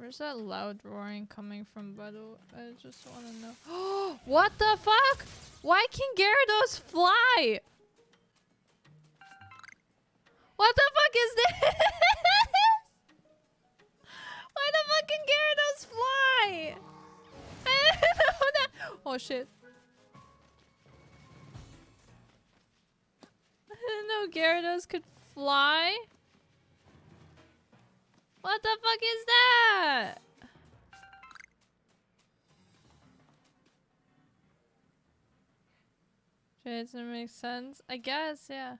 Where's that loud roaring coming from, by the way? I just want to know. what the fuck? Why can Gyarados fly? What the fuck is this? Why the fuck can Gyarados fly? Oh shit. I didn't know Gyarados could fly. What the fuck is that? Okay, it make sense. I guess, yeah.